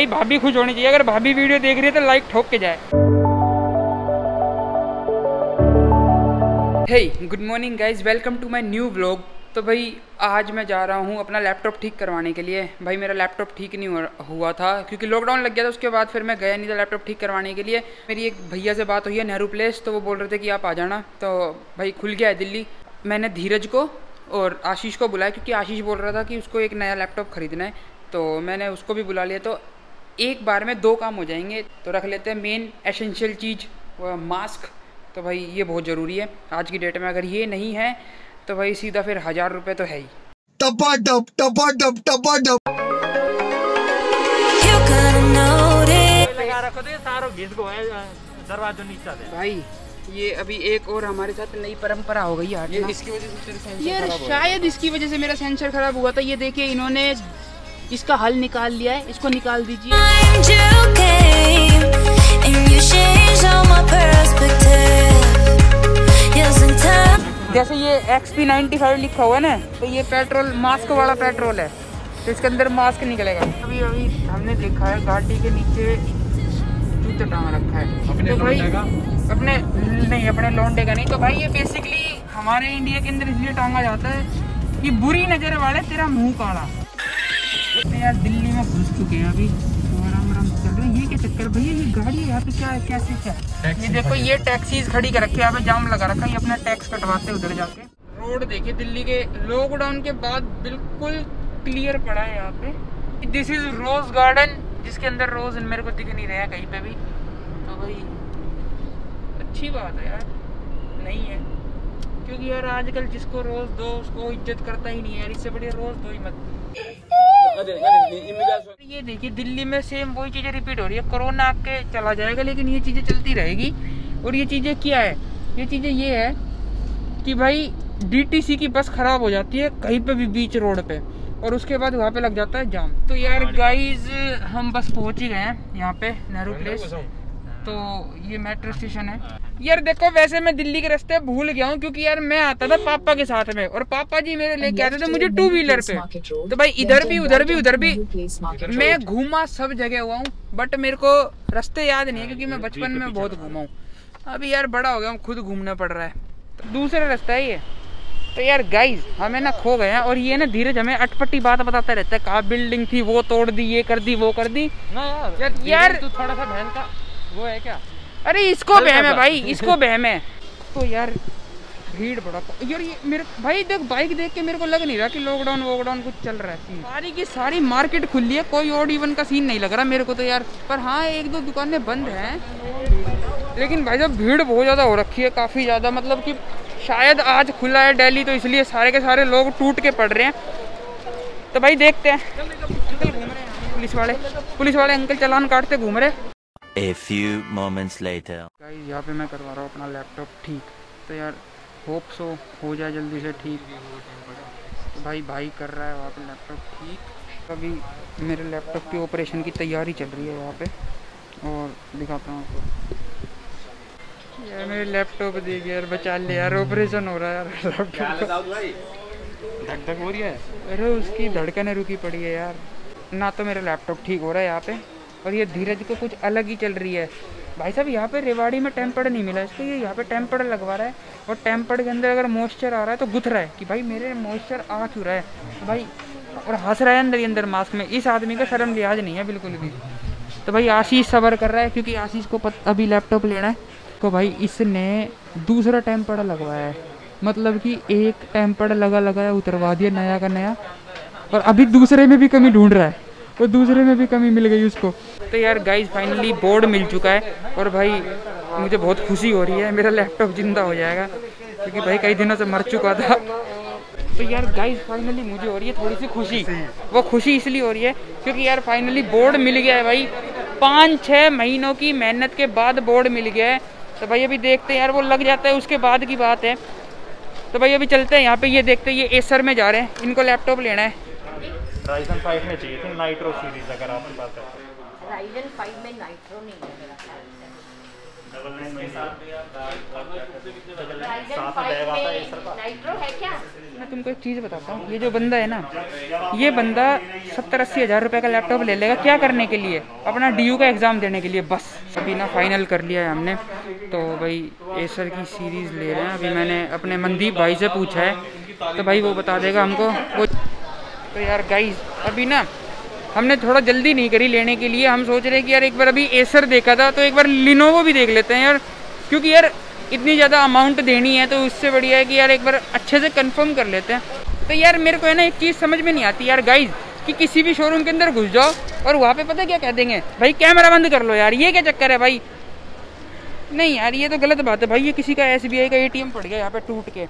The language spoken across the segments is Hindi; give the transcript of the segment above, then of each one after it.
भाई, भाभी खुश होनी चाहिए। अगर भाभी वीडियो देख रही है तो लाइक ठोक के जाए। Hey good morning guys welcome to my new blog तो भाई, आज मैं जा रहा हूँ अपना लैपटॉप ठीक करवाने के लिए। भाई, मेरा लैपटॉप ठीक नहीं हुआ- था, क्योंकि लॉकडाउन लग गया था, उसके बाद फिर मैं गया नहीं था लैपटॉप ठीक करवाने के लिए। मेरी एक भैया से बात हुई है, नेहरू प्लेस तो वो बोल रहे थे कि आप आ जाना। तो भाई, खुल गया है दिल्ली। मैंने धीरज को और आशीष को बुलाया, क्योंकि आशीष बोल रहा था कि उसको एक नया लैपटॉप खरीदना है। तो मैंने उसको भी बुला लिया तो एक बार में दो काम हो जाएँगे तो रख लेते हैं मेन एसेंशियल चीज़ मास्क तो भाई ये बहुत ज़रूरी है। आज की डेट में अगर ये नहीं है तो भाई सीधा फिर हज़ार रुपये तो है ही। टपा टप टपा टप टपा टप You gotta notice. लगा रखो ये सारो घिस गो दरवाजो नीचा दे। भाई ये अभी एक और हमारे साथ नई परंपरा हो गई है ये इसकी वजह से सेंसर यार शायद इसकी वजह से मेरा सेंसर खराब हुआ था। ये देखिए इन्होंने इसका हल निकाल लिया है इसको निकाल दीजिए. जैसे ये एक्स पी नाइन्टी फाइव लिखा हुआ है ना तो ये पेट्रोल मास्क वाला पेट्रोल है। तो इसके अंदर मास्क निकलेगा अभी अभी हमने देखा है गाड़ी के नीचे जूते टांग रखा है। अपने तो भाई अपने नहीं अपने लौंडे का नहीं। तो भाई ये बेसिकली हमारे इंडिया के अंदर इसलिए टांगा जाता है कि बुरी नज़र वाले तेरा मुँह काला। तो यार दिल्ली में घुस चुके हैं अभी। तो आराम आराम चल रहे हैं। ये क्या चक्कर भैया? ये गाड़ी है यहाँ पे क्या है? कैसे क्या? ये देखो ये टैक्सीज खड़ी कर रखी है। यहाँ पे जाम लगा रखा है। ये अपना टैक्स कटवाते उधर जाके। रोड देखिए दिल्ली के लॉकडाउन के बाद बिल्कुल क्लियर पड़ा है यहाँ पे। दिस इज़ रोज गार्डन जिसके अंदर रोज मेरे को दिख नहीं रहा कहीं पे भी। तो भाई अच्छी बात है यार। नहीं है। क्योंकि यार आजकल जिसको रोज दो उसको इज़्ज़त करता ही नहीं है यार। इससे बढ़िया रोज दो ही मत। ये देखिए दिल्ली में सेम वही चीज़ें रिपीट हो रही है। कोरोना आके चला जाएगा लेकिन ये चीज़ें चलती रहेगी। और ये चीज़ें क्या है? ये चीज़ें ये है कि भाई डीटीसी की बस खराब हो जाती है कहीं पे भी बीच रोड पे और उसके बाद वहाँ पे लग जाता है जाम। तो यार गाइज़ हम बस पहुँच ही गए हैं यहाँ पे नेहरू प्लेस तो ये मेट्रो स्टेशन है। यार देखो वैसे मैं दिल्ली के रास्ते भूल गया हूँ क्योंकि यार मैं आता था पापा के साथ में और पापा जी मेरे लेके आते थे मुझे टू व्हीलर पे। तो भाई इधर भी उधर भी उधर भी मैं घूमा सब जगह हुआ हूँ बट मेरे को रास्ते याद नहीं है क्योंकि मैं बचपन में बहुत घूमा हूँ। अभी यार बड़ा हो गया हूँ खुद घूमना पड़ रहा है। तो दूसरा रास्ता है ये। तो यार गाइस हमें ना खो गए हैं और ये ना धीरज हमें अटपटी बात बताता रहता है कहा बिल्डिंग थी वो तोड़ दी ये कर दी वो कर दी। ना यार यार- यार- तू थोड़ा सा बहन का वो है क्या? अरे इसको बहम है भाई इसको बहम है तो यार भीड़ बड़ा यार ये मेरे भाई देख बाइक देख के मेरे को लग नहीं रहा कि लॉकडाउन वॉकडाउन कुछ चल रहा है सारी की सारी मार्केट खुली है कोई और इवन का सीन नहीं लग रहा मेरे को तो यार पर हाँ एक दो दुकानें बंद हैं लेकिन भाई साहब भीड़ बहुत ज़्यादा हो रखी है काफ़ी ज़्यादा मतलब कि शायद आज खुला है डेली तो इसलिए सारे के सारे लोग टूट के पड़ रहे हैं तो भाई देखते हैं हैं पुलिस वाले पुलिस वाले अंकल चलान काटते घूम रहे A few moments later. Guys यहाँ पे मैं करवा रहा हूँ अपना लैपटॉप ठीक। तो यार होप सो हो जाए जल्दी से ठीक। तो भाई भाई कर रहा है वहाँ पे लैपटॉप ठीक। अभी मेरे लैपटॉप की ऑपरेशन की तैयारी चल रही है यहाँ पे। और दिखाता हूँ आपको। यार मेरे लैपटॉप देखिए यार बचा ले यार ऑपरेशन हो रहा है यार। लैपटॉप धक धक हो रही है? अरे उसकी धड़कनें रुकी पड़ी है यार। ना तो मेरा लैपटॉप ठीक हो रहा है यहाँ पे। और ये धीरज को कुछ अलग ही चल रही है। भाई साहब, यहाँ पे रेवाड़ी में टेम्पर्ड नहीं मिला इसको ये यहाँ पे टेम्पर्ड लगवा रहा है और टेम्पर्ड के अंदर अगर मॉइस्चर आ रहा है तो गुथ रहा है कि भाई मेरे मॉइस्चर आ क्यों रहा है? तो भाई, और हंस रहा है अंदर ही अंदर मास्क में। इस आदमी का शर्म लिहाज नहीं है बिल्कुल भी। तो भाई आशीष सबर कर रहा है क्योंकि आशीष को अभी लैपटॉप लेना है। तो भाई इसने दूसरा टेम्पर्ड लगवाया है। मतलब कि एक टेम्पर्ड लगा लगाया उतरवा दिया नया का नया। और अभी दूसरे में भी कमी ढूंढ रहा है। और दूसरे में भी कमी मिल गई उसको। तो यार गाइज़ फाइनली बोर्ड मिल चुका है और भाई मुझे बहुत खुशी हो रही है, मेरा लैपटॉप ज़िंदा हो जाएगा, क्योंकि भाई कई दिनों से मर चुका था। तो यार गाइज़ फाइनली मुझे हो रही है थोड़ी सी खुशी। वो खुशी इसलिए हो रही है क्योंकि यार फाइनली बोर्ड मिल गया है भाई। पाँच छः महीनों की मेहनत के बाद बोर्ड मिल गया है। तो भाई अभी देखते हैं यार, वो लग जाता है उसके बाद की बात है। तो भाई अभी चलते हैं यहाँ पे, ये देखते हैं, ये एसर में जा रहे हैं। इनको लैपटॉप लेना है। राइजन फाइव में चाहिए थी नाइट्रो सीरीज़ अगर आपके पास है राइजन फाइव में नाइट्रो नहीं है मेरा ख्याल से। मैं तुमको एक चीज़ बताता हूँ। ये जो बंदा है ना ये बंदा सत्तर अस्सी हज़ार रुपये का लैपटॉप ले लेगा क्या करने के लिए? अपना डीयू का एग्ज़ाम देने के लिए। बस अभी ना फाइनल कर लिया है हमने। तो भाई एसर की सीरीज़ ले रहे हैं। अभी मैंने अपने मनदीप भाई से पूछा है। तो भाई वो बता देगा हमको। वो तो यार गाइज़ अभी ना हमने थोड़ा जल्दी नहीं करी लेने के लिए। हम सोच रहे हैं कि यार एक बार अभी एसर देखा था तो एक बार लिनोवो भी देख लेते हैं यार। क्योंकि यार इतनी ज़्यादा अमाउंट देनी है तो उससे बढ़िया है कि यार एक बार अच्छे से कंफर्म कर लेते हैं। तो यार मेरे को है ना एक चीज़ समझ में नहीं आती यार गाइज़ कि किसी भी शोरूम के अंदर घुस जाओ और वहाँ पे पता क्या कह देंगे? भाई कैमरा बंद कर लो यार, ये क्या चक्कर है भाई? नहीं यार, ये तो गलत बात है भाई, ये किसी का एसबीआई का एटीएम पड़ गया यहाँ पर टूट के।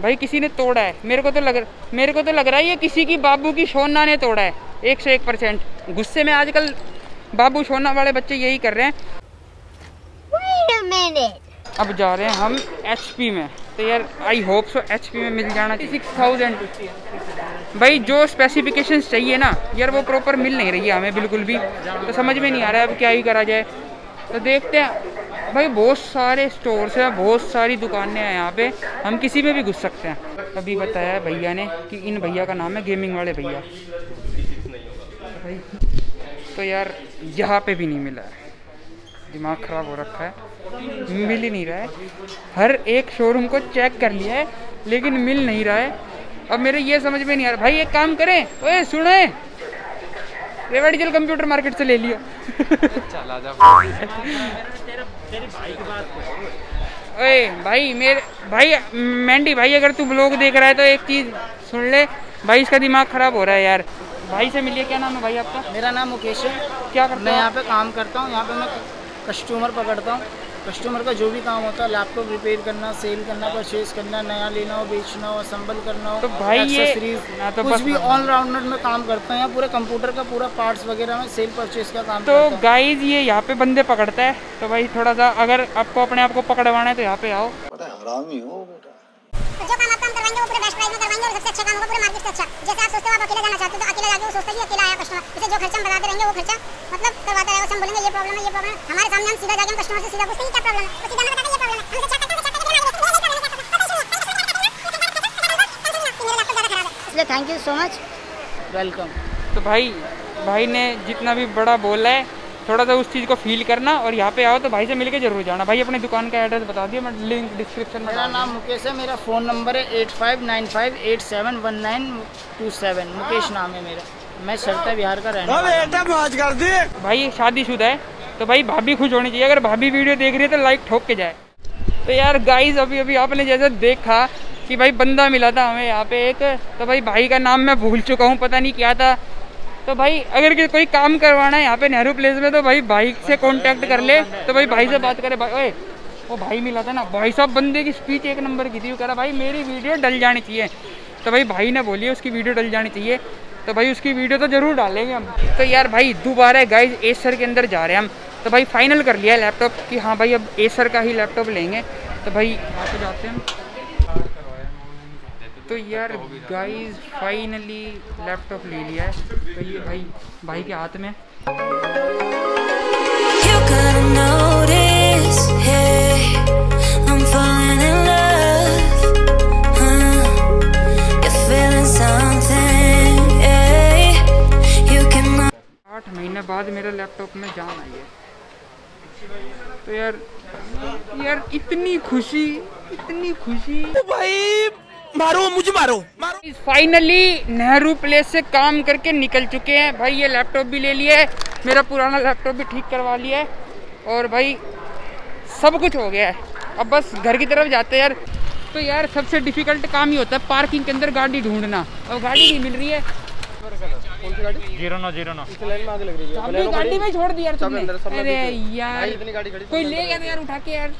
भाई किसी ने तोड़ा है। मेरे को तो लग मेरे को तो लग रहा है ये किसी की बाबू की सोना ने तोड़ा है एक सौ एक परसेंट। गुस्से में आजकल बाबू सोना वाले बच्चे यही कर रहे हैं। Wait a अब जा रहे हैं हम एचपी में। तो यार आई होप सो एचपी में मिल जाना सिक्स थाउज़ेंड भाई जो स्पेसिफिकेशन चाहिए ना यार वो प्रॉपर मिल नहीं रही है हमें बिल्कुल भी। तो समझ में नहीं आ रहा है अब क्या ही करा जाए। तो देखते हैं। भाई, बहुत सारे स्टोर्स हैं, बहुत सारी दुकानें हैं यहाँ पे। हम किसी में भी घुस सकते हैं। अभी बताया भैया ने कि इन भैया का नाम है गेमिंग वाले भैया। तो यार, यहाँ पे भी नहीं मिला है। दिमाग ख़राब हो रखा है। मिल ही नहीं रहा है। हर एक शोरूम को चेक कर लिया है, लेकिन मिल नहीं रहा है। अब मेरे ये समझ में नहीं आ रहा। भाई, एक काम करें। ओए, सुने। रेवाड़ी चल कंप्यूटर मार्केट से ले लियो। ओए भाई मेरे भाई मैंडी भाई अगर तू ब्लॉग देख रहा है तो एक चीज़ सुन ले। भाई इसका दिमाग ख़राब हो रहा है यार। भाई से मिलिए क्या नाम है भाई आपका? मेरा नाम मुकेश है। क्या करता मैं यहाँ पे काम करता हूँ यहाँ पे मैं कस्टमर पकड़ता हूँ। कस्टमर का जो भी काम होता है लैपटॉप रिपेयर करना सेल करना परचेज करना नया लेना हो बेचना हो असम्बल करना हो तो भाई ये- हाँ, तो कुछ भी ऑलराउंडर में काम करता हूँ पूरे कंप्यूटर का पूरा पार्ट्स वगैरह में सेल परचेज का काम तो गाइज़ ये यहाँ पे बंदे पकड़ता है तो भाई थोड़ा सा अगर आपको अपने आप को पकड़वाना है तो यहाँ पे आओ। जो काम आप काम करवाएँगे वो पूरे बेस्ट प्राइस में करवाएँगे और सबसे अच्छा काम होगा पूरे मार्केट से अच्छा। जैसे आप सोचते हो आप अकेले जाना चाहते हो तो अकेले जाके वो सोचता है कि अकेला आया कस्टमर इसे जो खर्चा हम बताते रहेंगे वो खर्चा मतलब हम बोलेंगे ये प्रॉब्लम है ये प्रॉब्लम है। हमारे सामने हम सीधा जाके हम कस्टमर से सीधा पूछते हैं क्या प्रॉब्लम है? तो सीधा हमें बताते हैं ये प्रॉब्लम है। हम चेक करते हैं इसलिए thank you so much welcome तो भाई भाई ने जितना भी बड़ा बोला है थोड़ा सा उस चीज़ को फील करना और यहाँ पे आओ तो भाई से मिलके ज़रूर जाना। भाई अपनी दुकान का एड्रेस बता दिया मैं लिंक डिस्क्रिप्शन में मेरा नाम मुकेश है मेरा फ़ोन नंबर है eight five nine five eight seven one nine two seven Mukesh नाम है मेरा। मैं सरता बिहार का रहने वाला हूँ। भाई ये शादीशुदा है तो भाई भाभी खुश होनी चाहिए। अगर भाभी वीडियो देख रही है तो लाइक ठोक के जाए। तो यार गाइज़ अभी अभी आपने जैसे देखा कि भाई बंदा मिला था हमें यहाँ पे एक तो भाई भाई का नाम मैं भूल चुका हूँ पता नहीं क्या था। तो भाई अगर कि कोई काम करवाना है यहाँ पे नेहरू प्लेस में तो भाई भाई से कांटेक्ट कर ले। तो भाई भाई से बात करे भाई ओए वो भाई मिला था ना। भाई साहब बंदे की स्पीच एक नंबर की थी वो कह रहा भाई मेरी वीडियो डल जानी चाहिए। तो भाई भाई ने बोली उसकी वीडियो डल जानी चाहिए। तो भाई उसकी वीडियो तो ज़रूर डालेंगे हम। तो यार भाई, दोबारा गाइज़ एसर के अंदर जा रहे हैं हम। तो भाई फाइनल कर लिया लैपटॉप कि हाँ भाई, अब एसर का ही लैपटॉप लेंगे। तो भाई, यहाँ पे जाते हैं तो यार गाइज़ फाइनली लैपटॉप ले लिया है। तो ये भाई भाई के हाथ में। महीने बाद मेरे लैपटॉप में जान आई है। तो यार यार इतनी खुशी इतनी खुशी। भाई मारो मुझे मारो। फाइनली नेहरू प्लेस से काम करके निकल चुके हैं। भाई ये लैपटॉप भी ले लिया है मेरा पुराना लैपटॉप भी ठीक करवा लिया है। और भाई सब कुछ हो गया है। अब बस घर की तरफ़ जाते हैं यार। तो यार सबसे डिफ़िकल्ट काम ही होता है पार्किंग के अंदर गाड़ी ढूंढना। और गाड़ी नहीं मिल रही है। ज़ीरो नौ ज़ीरो नौ। चाबी गाड़ी में छोड़ दिया यार तुमने। अरे यार। कोई ले गया यार उठा के यार।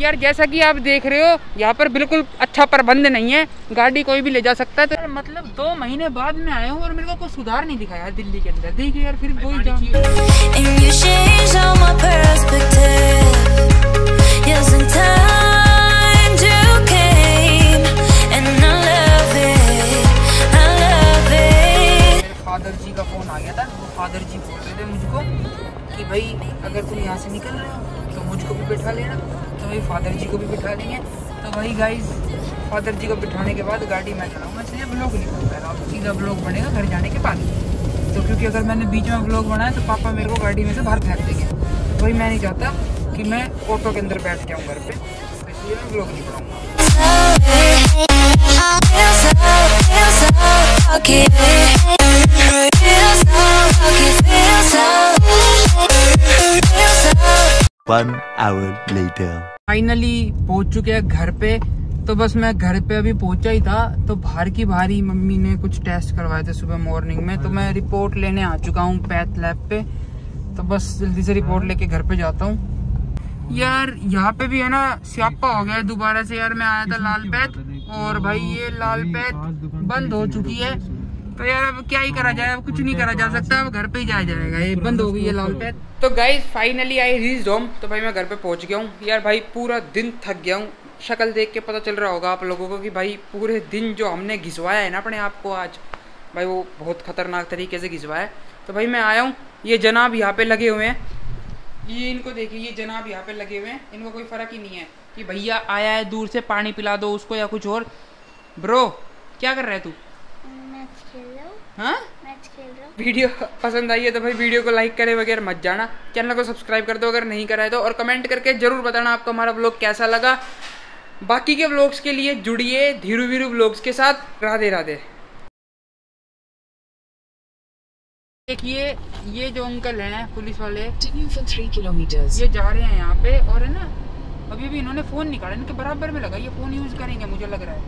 यार जैसा कि आप देख रहे हो यहाँ पर बिल्कुल अच्छा प्रबंध नहीं है। गाड़ी कोई भी ले जा सकता है तो मतलब दो महीने बाद में आया हूँ और मेरे को कोई सुधार नहीं दिखा यार दिल्ली के अंदर। देखिए यार फिर वही फादर जी को बिठाने के बाद गाड़ी मैं चलाऊँगा इसलिए ब्लॉग नहीं बन पा रहा अब सीधा ब्लॉग बनेगा घर जाने के बाद। तो क्योंकि अगर मैंने बीच में ब्लॉग बनाया तो पापा मेरे को गाड़ी में से बाहर फेंक देंगे। भाई मैं नहीं चाहता कि मैं ऑटो के अंदर बैठ जाऊँ घर पे तो इसलिए मैं ब्लॉग नहीं बनाऊँगा। One hour later. फाइनली पहुँच चुके हैं घर पे। तो बस मैं घर पे अभी पहुँचा ही था तो बाहर की भारी मम्मी ने कुछ टेस्ट करवाए थे सुबह मॉर्निंग में तो मैं रिपोर्ट लेने आ चुका हूँ पैथ लैब पे। तो बस जल्दी से रिपोर्ट लेके घर पे जाता हूँ। यार यहाँ पे भी है ना स्यापा हो गया दोबारा से यार मैं आया था लाल पैथ और भाई ये लाल पैथ बंद हो चुकी है। तो यार अब क्या ही करा जाए अब कुछ नहीं करा जा सकता अब घर पे ही जाया जाएगा ये बंद हो गई है लाल पैथ तो guys finally I reach home तो भाई मैं घर पे पहुँच गया हूँ। यार भाई पूरा दिन थक गया हूँ। शक्ल देख के पता चल रहा होगा आप लोगों को कि भाई पूरे दिन जो हमने घिसवाया है ना अपने आप को आज भाई वो बहुत खतरनाक तरीके से घिसवाया है। तो भाई मैं आया हूँ ये जनाब यहाँ पे लगे हुए हैं। ये इनको देखिए ये जनाब यहाँ पे लगे हुए हैं। इनको कोई फ़र्क ही नहीं है कि भैया आया है दूर से पानी पिला दो उसको या कुछ और। ब्रो क्या कर रहा है तू? हूँ। वीडियो पसंद आई है तो भाई वीडियो को लाइक करे वगैरह मत जाना। चैनल को सब्सक्राइब कर दो अगर नहीं करा है तो और कमेंट करके ज़रूर बताना आपको हमारा ब्लॉग कैसा लगा। बाकी के व्लॉग्स के लिए जुड़िए धीरू वीरू व्लॉग्स के साथ। राधे राधे। देखिए ये जो अंकल हैं पुलिस वाले 3 kilometers. ये जा रहे हैं यहाँ पे और है ना अभी भी इन्होंने फ़ोन निकाला इनके बराबर में लगा ये फ़ोन यूज़ करेंगे मुझे लग रहा है।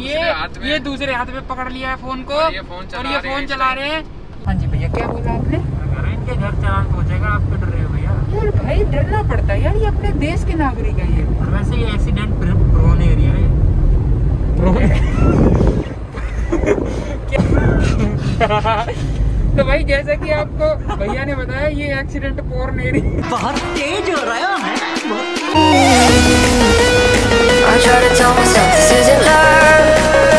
ये ये दूसरे हाथ में पकड़ लिया है फ़ोन को और ये फ़ोन चला, और ये फ़ोन चला रहे हैं। हाँ जी भैया क्या बोला आपने? इनके घर चालान पहुंचेगा आप क्यों डर रहे हो भैया यार भाई डरना पड़ता है यार ये अपने देश के नागरिक है ये। और वैसे ये एक्सीडेंट प्रोन एरिया है। तो भाई जैसा कि आपको भैया ने बताया ये accident prone area I try to tell myself